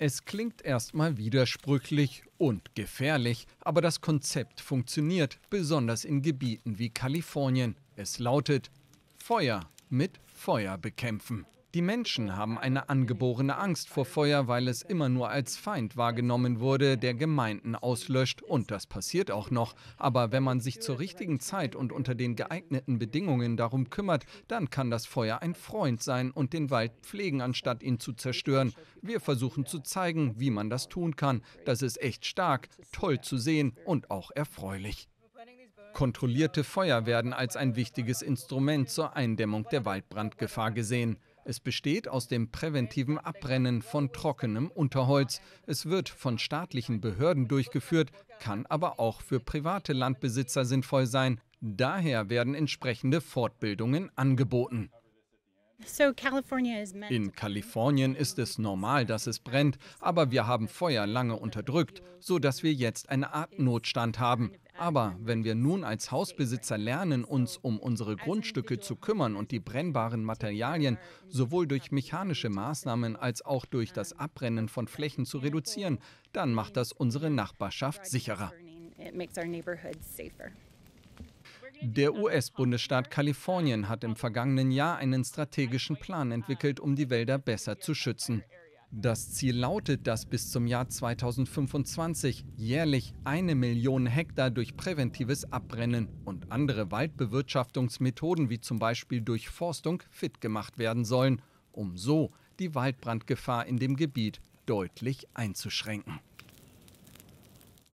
Es klingt erstmal widersprüchlich und gefährlich, aber das Konzept funktioniert, besonders in Gebieten wie Kalifornien. Es lautet Feuer mit Feuer bekämpfen. Die Menschen haben eine angeborene Angst vor Feuer, weil es immer nur als Feind wahrgenommen wurde, der Gemeinden auslöscht. Und das passiert auch noch. Aber wenn man sich zur richtigen Zeit und unter den geeigneten Bedingungen darum kümmert, dann kann das Feuer ein Freund sein und den Wald pflegen, anstatt ihn zu zerstören. Wir versuchen zu zeigen, wie man das tun kann. Das ist echt stark, toll zu sehen und auch erfreulich. Kontrollierte Feuer werden als ein wichtiges Instrument zur Eindämmung der Waldbrandgefahr gesehen. Es besteht aus dem präventiven Abbrennen von trockenem Unterholz. Es wird von staatlichen Behörden durchgeführt, kann aber auch für private Landbesitzer sinnvoll sein. Daher werden entsprechende Fortbildungen angeboten. In Kalifornien ist es normal, dass es brennt, aber wir haben Feuer lange unterdrückt, so dass wir jetzt eine Art Notstand haben. Aber wenn wir nun als Hausbesitzer lernen, uns um unsere Grundstücke zu kümmern und die brennbaren Materialien sowohl durch mechanische Maßnahmen als auch durch das Abbrennen von Flächen zu reduzieren, dann macht das unsere Nachbarschaft sicherer. Der US-Bundesstaat Kalifornien hat im vergangenen Jahr einen strategischen Plan entwickelt, um die Wälder besser zu schützen. Das Ziel lautet, dass bis zum Jahr 2025 jährlich eine Million Hektar durch präventives Abbrennen und andere Waldbewirtschaftungsmethoden wie zum Beispiel Durchforstung fit gemacht werden sollen, um so die Waldbrandgefahr in dem Gebiet deutlich einzuschränken.